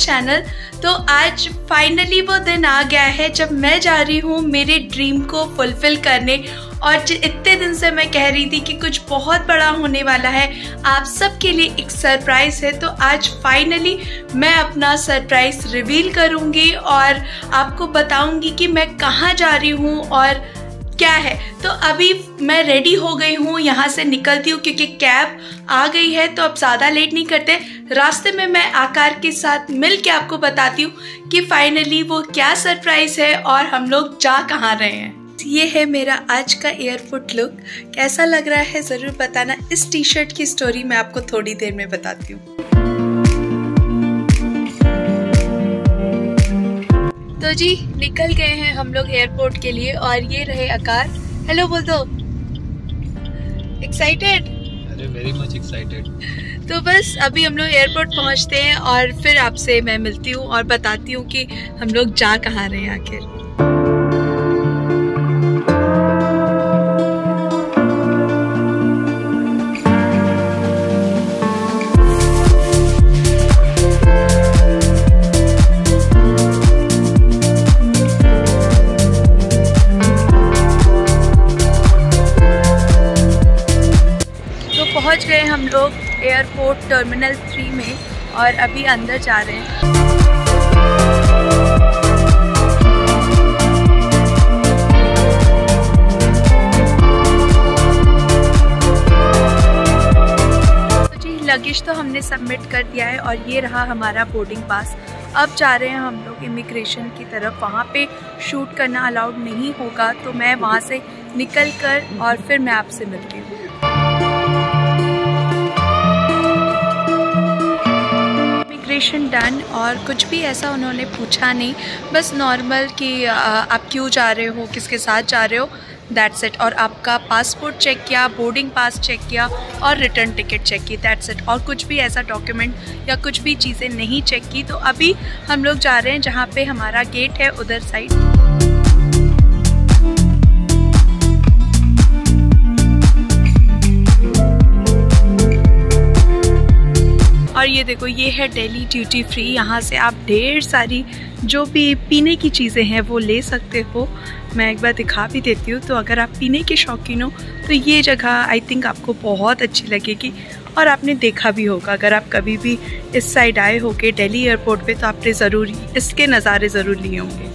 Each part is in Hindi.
चैनल तो आज फाइनली वो दिन आ गया है जब मैं जा रही हूँ मेरे ड्रीम को फुलफिल करने। और इतने दिन से मैं कह रही थी कि कुछ बहुत बड़ा होने वाला है। आप सबके लिए एक सरप्राइज़ है। तो आज फाइनली मैं अपना सरप्राइज़ रिवील करूँगी और आपको बताऊँगी कि मैं कहाँ जा रही हूँ और क्या है? तो अभी मैं रेडी हो गई हूँ, यहाँ से निकलती हूँ क्योंकि कैब आ गई है तो अब ज़्यादा लेट नहीं करते। रास्ते में मैं आकार के साथ मिल के आपको बताती हूँ कि फाइनली वो क्या सरप्राइज़ है और हम लोग जा कहाँ रहे हैं। ये है मेरा आज का एयरपोर्ट लुक कैसा लग रहा है? ज़रूर बताना। इस टी शर्ट की स्टोरी मैं आपको थोड़ी देर में बताती हूँ। तो जी निकल गए हैं हम लोग एयरपोर्ट के लिए और ये रहे आकार। हेलो बोल दो एक्साइटेड अरे वेरी मच एक्साइटेड तो बस अभी हम लोग एयरपोर्ट पहुँचते हैं और फिर आपसे मैं मिलती हूँ और बताती हूँ कि हम लोग जा कहाँ रहे हैं आखिर। एयरपोर्ट टर्मिनल थ्री में और अभी अंदर जा रहे हैं। लगेज तो हमने सबमिट कर दिया है और ये रहा हमारा बोर्डिंग पास अब जा रहे हैं हम लोग इमिग्रेशन की तरफ़। वहाँ पे शूट करना अलाउड नहीं होगा तो मैं वहाँ से निकल कर और फिर मैं आपसे मिलती हूँ। इमिग्रेशन डन और कुछ भी ऐसा उन्होंने पूछा नहीं। बस नॉर्मल कि आप क्यों जा रहे हो, किसके साथ जा रहे हो दैट्स इट और आपका पासपोर्ट चेक किया बोर्डिंग पास चेक किया और रिटर्न टिकट चेक की दैट्स इट और कुछ भी ऐसा डॉक्यूमेंट या कुछ भी चीज़ें नहीं चेक की तो अभी हम लोग जा रहे हैं जहाँ पे हमारा गेट है उधर साइड और ये देखो, ये है डेली ड्यूटी फ्री यहाँ से आप ढेर सारी जो भी पीने की चीज़ें हैं, वो ले सकते हो। मैं एक बार दिखा भी देती हूँ। तो अगर आप पीने के शौकीन हो तो ये जगह आई थिंक आपको बहुत अच्छी लगेगी। और आपने देखा भी होगा, अगर आप कभी भी इस साइड आए होगे डेली एयरपोर्ट पे तो आपने ज़रूर, इसके नज़ारे ज़रूर लिए होंगे।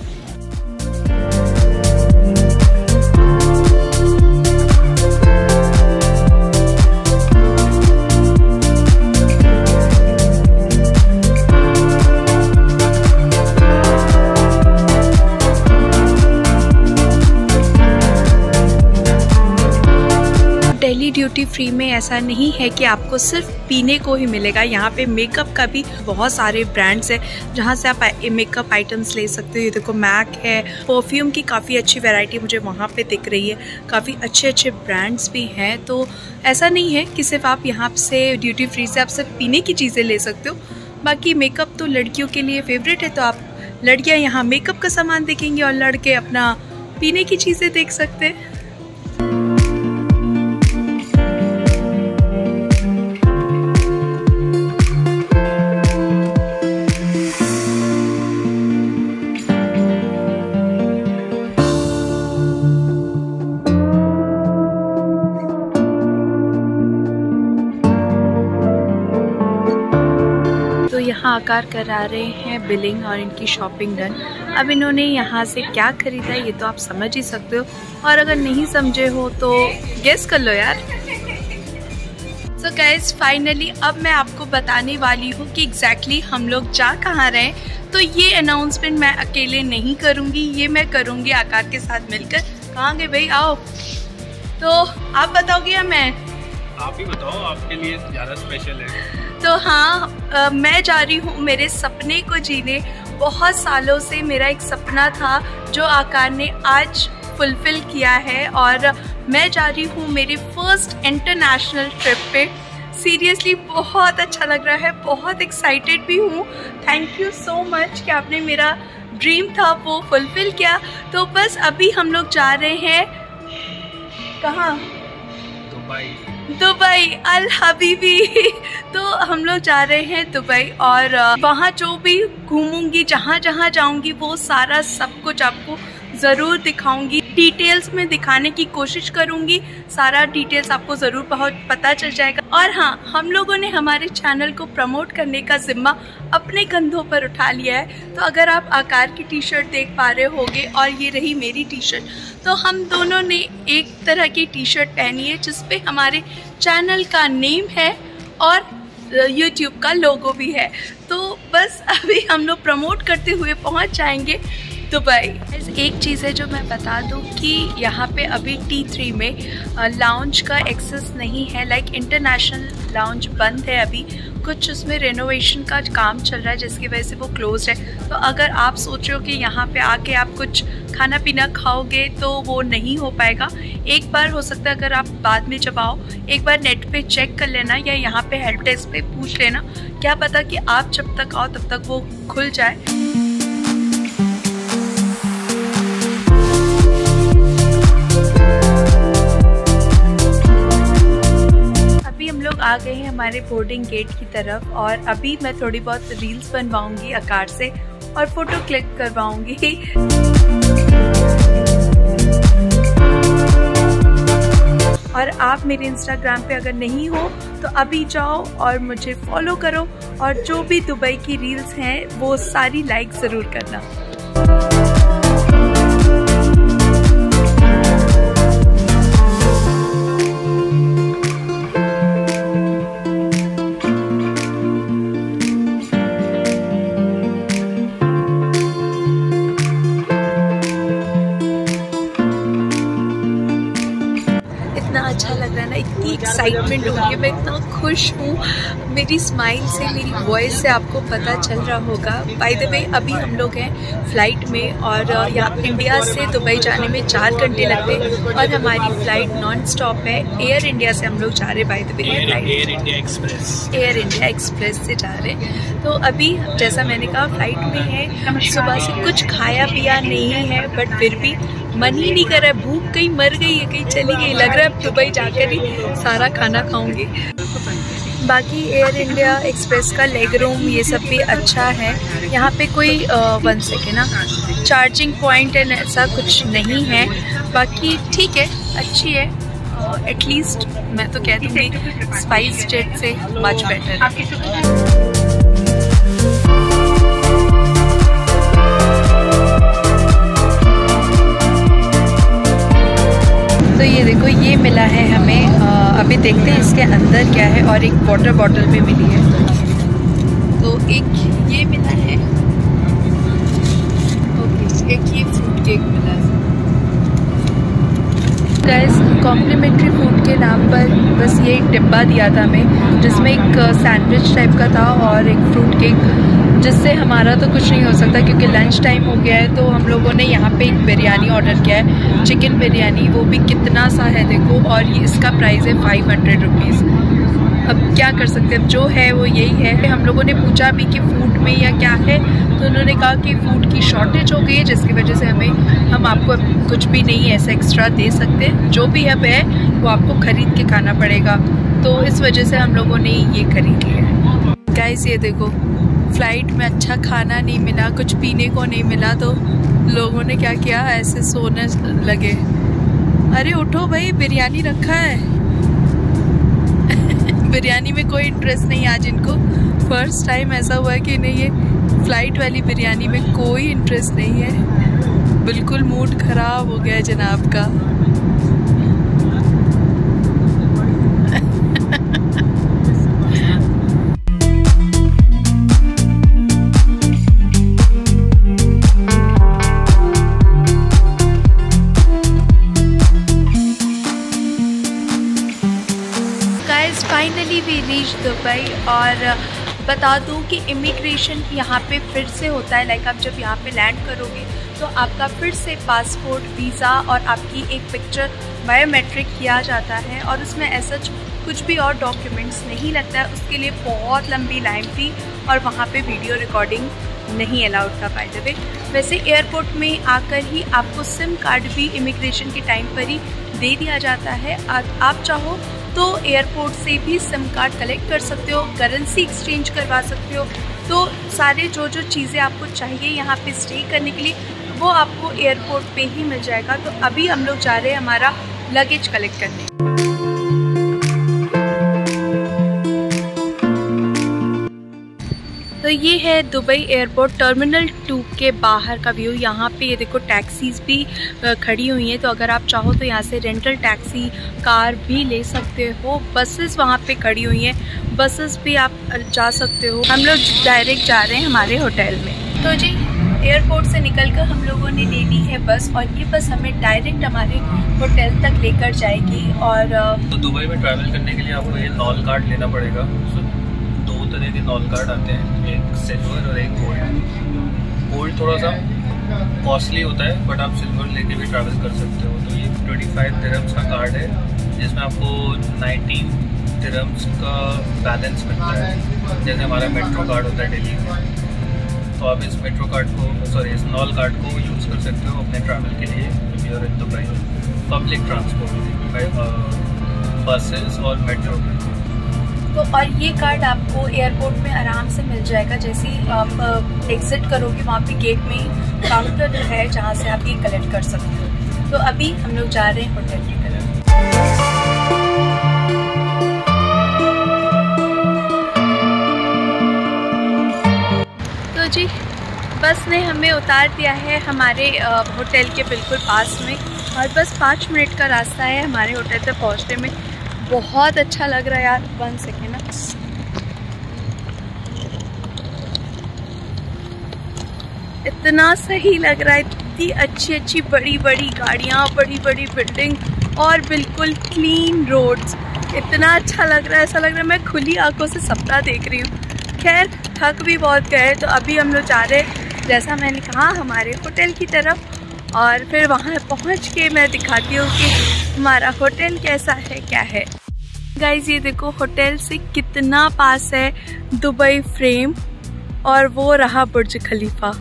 ऐसा नहीं है कि आपको सिर्फ़ पीने को ही मिलेगा। यहाँ पे मेकअप का भी बहुत सारे ब्रांड्स हैं, जहाँ से आप मेकअप आइटम्स ले सकते हो। ये देखो मैक है परफ्यूम की काफ़ी अच्छी वैरायटी मुझे वहाँ पे दिख रही है। काफ़ी अच्छे अच्छे ब्रांड्स भी हैं तो ऐसा नहीं है कि सिर्फ़ आप यहाँ से ड्यूटी फ्री से आप सिर्फ़ पीने की चीज़ें ले सकते हो। बाकी मेकअप तो लड़कियों के लिए फेवरेट है तो आप लड़कियाँ यहाँ मेकअप का सामान देखेंगे और लड़के अपना पीने की चीज़ें देख सकते हैं। यहाँ आकार करा रहे हैं बिलिंग और इनकी शॉपिंग डन अब इन्होंने यहाँ से क्या खरीदा है, ये तो आप समझ ही सकते हो। और अगर नहीं समझे हो तो गेस कर लो यार। सो गैस फाइनली अब मैं आपको बताने वाली हूँ कि एग्जैक्टली exactly हम लोग जा कहाँ रहे तो ये अनाउंसमेंट मैं अकेले नहीं करूँगी, ये मैं करूँगी आकार के साथ मिलकर। कहाँ गए भाई? आओ। तो आप बताओगे या मैं? आप ही बताओ, आपके लिए ज़्यादा स्पेशल है। तो हाँ मैं जा रही हूँ मेरे सपने को जीने। बहुत सालों से मेरा एक सपना था जो आकार ने आज फुलफ़िल किया है और मैं जा रही हूँ मेरे फ़र्स्ट इंटरनेशनल ट्रिप पे। सीरियसली बहुत अच्छा लग रहा है, बहुत एक्साइटेड भी हूँ। थैंक यू सो मच कि आपने मेरा ड्रीम था, वो फुलफ़िल किया। तो बस अभी हम लोग जा रहे हैं कहाँ? दुबई। दुबई, अल हबीबी। तो हम लोग जा रहे हैं दुबई और वहाँ जो भी घूमूँगी, जहाँ जहाँ जाऊँगी, वो सारा सब कुछ आपको ज़रूर दिखाऊँगी। डिटेल्स में दिखाने की कोशिश करूँगी। सारा डिटेल्स आपको ज़रूर बहुत पता चल जाएगा। और हाँ हम लोगों ने हमारे चैनल को प्रमोट करने का जिम्मा अपने कंधों पर उठा लिया है। तो अगर आप आकार की टी शर्ट देख पा रहे होगे और ये रही मेरी टी शर्ट तो हम दोनों ने एक तरह की टी शर्ट पहनी है जिसपे हमारे चैनल का नेम है और यूट्यूब का लोगो भी है। तो बस अभी हम लोग प्रमोट करते हुए पहुँच जाएँगे। दुबई। एक चीज़ है जो मैं बता दूँ कि यहाँ पे अभी टी थ्री में लाउंज का एक्सेस नहीं है। लाइक इंटरनेशनल लाउंज बंद है अभी। कुछ उसमें रेनोवेशन का काम चल रहा है, जिसकी वजह से वो क्लोज है। तो अगर आप सोच रहे हो कि यहाँ पे आके आप कुछ खाना पीना खाओगे तो वो नहीं हो पाएगा। एक बार हो सकता है अगर आप बाद में जब आओ, एक बार नेट पे चेक कर लेना या यहाँ पे हेल्प डेस्क पे पूछ लेना। क्या पता कि आप जब तक आओ, तब तक वो खुल जाए। आ गए हैं हमारे बोर्डिंग गेट की तरफ़ और अभी मैं थोड़ी बहुत रील्स बनवाऊँगी आकार से और फ़ोटो क्लिक करवाऊँगी। और आप मेरे इंस्टाग्राम पे अगर नहीं हो तो अभी जाओ और मुझे फॉलो करो और जो भी दुबई की रील्स हैं, वो सारी लाइक ज़रूर करना। एक्साइटमेंट हो रही है मैं इतना खुश हूँ। मेरी स्माइल से मेरी वॉइस से आपको पता चल रहा होगा। बाय द वे अभी हम लोग हैं फ़्लाइट में और यहाँ इंडिया से दुबई जाने में चार घंटे लगते हैं और हमारी फ़्लाइट नॉन स्टॉप है। एयर इंडिया से हम लोग जा रहे हैं by the way Air India Express Air India Express से जा रहे हैं। तो अभी जैसा मैंने कहा फ़्लाइट में है। सुबह से कुछ खाया पिया नहीं है बट फिर भी मन ही नहीं कर रहा है। भूख कहीं मर गई है कहीं चली गई लग रहा है दुबई जाकर ही सारा खाना खाऊँगी। बाकी एयर इंडिया एक्सप्रेस का लेग रूम ये सब भी अच्छा है। यहाँ पे कोई वन सेकेंड ना चार्जिंग पॉइंट एंड ऐसा कुछ नहीं है। बाकी ठीक है, अच्छी है। एटलीस्ट मैं तो कहती दूँगी स्पाइस जेट से मच बेटर है। ये देखो ये मिला है हमें आ, अभी देखते हैं इसके अंदर क्या है और एक वाटर बॉटल भी मिली है। तो एक ये मिला है। ओके एक ये फ्रूट केक मिला है। गैस कॉम्प्लीमेंट्री फ़ूड के नाम पर बस ये एक डिब्बा दिया था हमें, जिसमें एक सैंडविच टाइप का था और एक फ्रूट केक जिससे हमारा तो कुछ नहीं हो सकता क्योंकि लंच टाइम हो गया है तो हम लोगों ने यहाँ पे एक बिरयानी ऑर्डर किया है चिकन बिरयानी, वो भी कितना सा है देखो और ये, इसका प्राइस है फाइव हंड्रेड रुपीज़ अब क्या कर सकते हैं? जो है वो यही है। हम लोगों ने पूछा भी कि फ़ूड में या क्या है तो उन्होंने कहा कि फ़ूड की शॉर्टेज हो गई है, जिसकी वजह से हमें, हम आपको कुछ भी नहीं ऐसा एक्स्ट्रा दे सकते। जो भी अब है, वो आपको ख़रीद के खाना पड़ेगा। तो इस वजह से हम लोगों ने ये खरीद लिया गाइस ये देखो फ़्लाइट में अच्छा खाना नहीं मिला, कुछ पीने को नहीं मिला तो लोगों ने क्या किया? ऐसे सोने लगे। अरे उठो भाई, बिरयानी रखा है। बिरयानी में कोई इंटरेस्ट नहीं आज इनको। फ़र्स्ट टाइम ऐसा हुआ है कि इन्हें ये फ़्लाइट वाली बिरयानी में कोई इंटरेस्ट नहीं है। बिल्कुल मूड ख़राब हो गया है जनाब का। रीच दुबई और बता दूँ कि इमिग्रेशन यहाँ पे फिर से होता है। लाइक आप जब यहाँ पे लैंड करोगे तो आपका फिर से पासपोर्ट वीज़ा और आपकी एक पिक्चर बायोमेट्रिक किया जाता है और उसमें ऐसा कुछ भी और डॉक्यूमेंट्स नहीं लगता है। उसके लिए बहुत लंबी लाइन थी और वहाँ पे वीडियो रिकॉर्डिंग नहीं अलाउड था बाय द वे वैसे एयरपोर्ट में आकर ही आपको सिम कार्ड भी इमिग्रेशन के टाइम पर ही दे दिया जाता है। आप चाहो तो एयरपोर्ट से भी सिम कार्ड कलेक्ट कर सकते हो करेंसी एक्सचेंज करवा सकते हो। तो सारे जो जो चीज़ें आपको चाहिए यहाँ पे स्टे करने के लिए, वो आपको एयरपोर्ट पे ही मिल जाएगा। तो अभी हम लोग जा रहे हैं हमारा लगेज कलेक्ट करने। ये है दुबई एयरपोर्ट, टर्मिनल टू के बाहर का व्यू। यहाँ पे ये देखो टैक्सीज भी खड़ी हुई हैं। तो अगर आप चाहो तो यहाँ से रेंटल टैक्सी, कार भी ले सकते हो। बसेस वहाँ पे खड़ी हुई हैं। बसेस भी आप जा सकते हो। हम लोग डायरेक्ट जा रहे हैं हमारे होटल में। तो जी, एयरपोर्ट से निकलकर हम लोगों ने ले ली है बस और ये बस हमें डायरेक्ट हमारे होटल तक लेकर जाएगी। और तो दुबई में ट्रैवल करने के लिए आपको ये नॉल कार्ड लेना पड़ेगा। तरह के नॉल कार्ड आते हैं, एक सिल्वर और एक गोल्ड गोल्ड थोड़ा सा कॉस्टली होता है बट आप सिल्वर लेके भी ट्रैवल कर सकते हो। तो ये ट्वेंटी फाइव दिरम्स का कार्ड है, जिसमें आपको नाइनटीन दिरम्स का बैलेंस मिलता है। जैसे हमारा मेट्रो कार्ड होता है डेली में। तो आप इस मेट्रो कार्ड को सॉरी इस नॉल कार्ड को यूज़ कर सकते हो अपने ट्रैवल के लिए in Dubai. Public transport buses और मेट्रो तो और ये कार्ड आपको एयरपोर्ट में आराम से मिल जाएगा। जैसे आप एग्जिट करोगे, वहाँ पे गेट में काउंटर है जहाँ से आप ये कलेक्ट कर सकते हो। तो अभी हम लोग जा रहे हैं होटल की तरफ़। तो जी, बस ने हमें उतार दिया है हमारे होटल के बिल्कुल पास में और बस पाँच मिनट का रास्ता है हमारे होटल तक पहुँचने में। बहुत अच्छा लग रहा है यार वन सेकेंड ना। इतना सही लग रहा है, इतनी अच्छी अच्छी बड़ी बड़ी गाड़ियाँ, बड़ी बड़ी बिल्डिंग और बिल्कुल क्लीन रोड्स इतना अच्छा लग रहा है, ऐसा लग रहा है मैं खुली आँखों से सपना देख रही हूँ। खैर, थक भी बहुत गए तो अभी हम लोग जा रहे जैसा मैंने कहा, हमारे होटल की तरफ़। और फिर वहाँ पहुँच के मैं दिखाती हूँ कि हमारा होटल कैसा है, क्या है। गाइज़ ये देखो होटल से कितना पास है दुबई फ्रेम और वो रहा बुर्ज खलीफा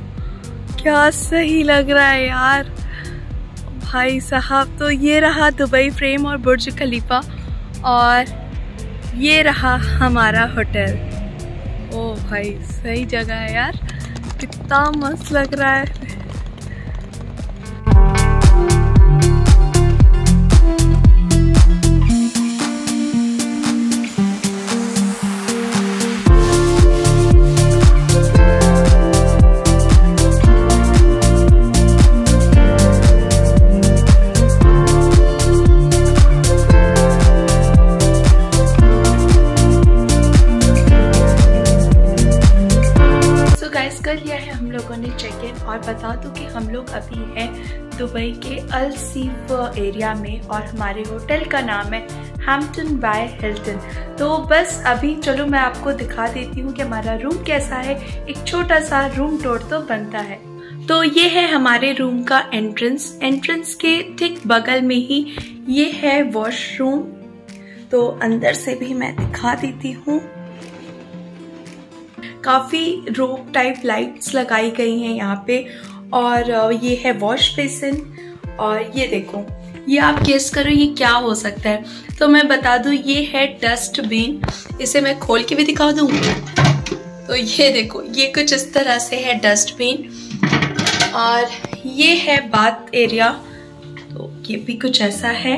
क्या सही लग रहा है यार। भाई साहब तो ये रहा दुबई फ्रेम और बुर्ज खलीफा और ये रहा हमारा होटल ओ भाई, सही जगह है यार। कितना मस्त लग रहा है। दुबई के अल सीफ एरिया में और हमारे होटल का नाम है हैम्पटन बाय हिल्टन तो बस अभी चलो मैं आपको दिखा देती हूँ कि हमारा रूम कैसा है। एक छोटा सा रूम टूर तो बनता है। तो ये है हमारे रूम का एंट्रेंस एंट्रेंस के ठीक बगल में ही ये है वॉशरूम तो अंदर से भी मैं दिखा देती हूँ। काफ़ी रोप टाइप लाइट्स लगाई गई हैं यहाँ पे। और ये है वॉश बेसिन और ये देखो, ये आप गेस करो ये क्या हो सकता है। तो मैं बता दूँ, ये है डस्टबिन इसे मैं खोल के भी दिखा दूँ? तो ये देखो, ये कुछ इस तरह से है डस्टबिन और ये है बाथ एरिया तो ये भी कुछ ऐसा है।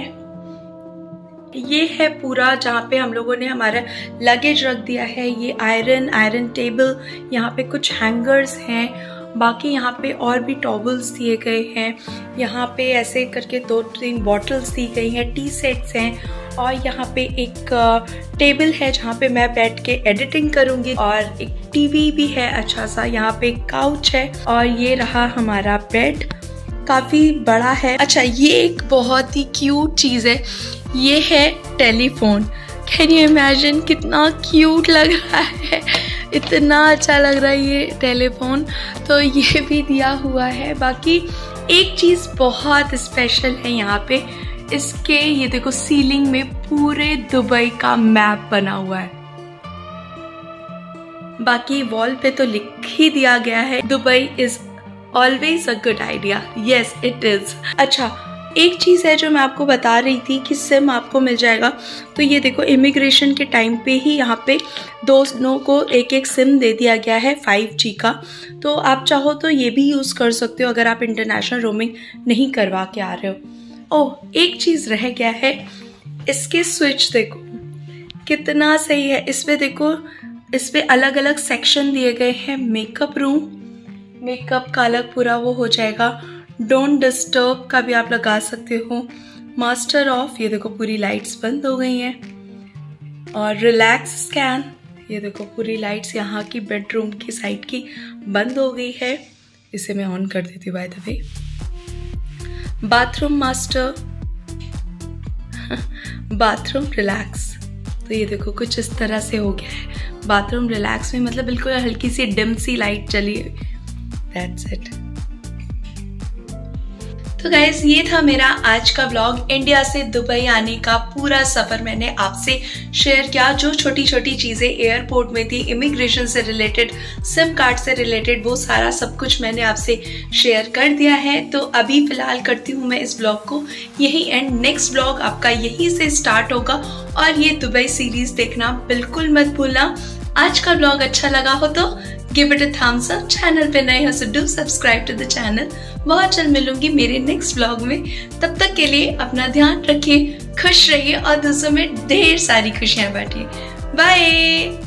ये है पूरा जहाँ पे हम लोगों ने हमारा लगेज रख दिया है। ये आयरन आयरन टेबल यहाँ पे कुछ हैंगर्स हैं। बाकी यहाँ पे और भी टॉबल्स दिए गए हैं। यहाँ पे ऐसे करके दो तीन बॉटल्स दी गई हैं टी सेट्स हैं और यहाँ पे एक टेबल है जहाँ पे मैं बैठ के एडिटिंग करूँगी और एक टीवी भी है अच्छा सा, यहाँ पे काउच है और ये रहा हमारा बेड काफ़ी बड़ा है। अच्छा ये एक बहुत ही क्यूट चीज़ है। ये है टेलीफोन कैन यू इमेजिन कितना क्यूट लग रहा है? इतना अच्छा लग रहा है ये टेलीफोन तो ये भी दिया हुआ है। बाकी एक चीज़ बहुत स्पेशल है यहाँ पे। इसके, ये देखो सीलिंग में पूरे दुबई का मैप बना हुआ है। बाकी वॉल पे तो लिख ही दिया गया है। Dubai is always a good idea yes it is अच्छा एक चीज़ है जो मैं आपको बता रही थी कि सिम आपको मिल जाएगा। तो ये देखो इमिग्रेशन के टाइम पे ही यहाँ पे दोनों को एक एक सिम दे दिया गया है फाइव जी का। तो आप चाहो तो ये भी यूज़ कर सकते हो अगर आप इंटरनेशनल रोमिंग नहीं करवा के आ रहे हो। ओह, एक चीज़ रह गया है। इसके स्विच देखो, कितना सही है। इस पर देखो, इस पर अलग अलग सेक्शन दिए गए हैं। मेकअप रूम मेकअप का अलग पूरा वो हो जाएगा। डोंट डिस्टर्ब का भी आप लगा सकते हो। मास्टर ऑफ़ ये देखो पूरी लाइट्स बंद हो गई हैं। और रिलैक्स स्कैन ये देखो पूरी लाइट्स यहाँ की बेडरूम की साइड की बंद हो गई है। इसे मैं ऑन कर देती हूँ by the way bathroom master bathroom relax तो ये देखो कुछ इस तरह से हो गया है। बाथरूम रिलैक्स में मतलब बिल्कुल हल्की सी डिम सी लाइट चली। दैट्स इट तो गाइज़ ये था मेरा आज का व्लॉग इंडिया से दुबई आने का पूरा सफ़र मैंने आपसे शेयर किया. जो छोटी छोटी चीज़ें एयरपोर्ट में थी इमिग्रेशन से रिलेटेड सिम कार्ड से रिलेटेड वो सारा सब कुछ मैंने आपसे शेयर कर दिया है. तो अभी फ़िलहाल करती हूँ मैं इस ब्लॉग को. यही एंड नेक्स्ट ब्लॉग आपका यहीं से स्टार्ट होगा. और ये दुबई सीरीज़ देखना बिल्कुल मत भूलना. आज का ब्लॉग अच्छा लगा हो तो give it a thumbs up channel पे नए हो so do subscribe to the channel बहुत जल्द मिलूँगी मेरे नेक्स्ट ब्लॉग में. तब तक के लिए अपना ध्यान रखिए, खुश रहिए और दूसरों में ढेर सारी खुशियाँ बांटिए. बाय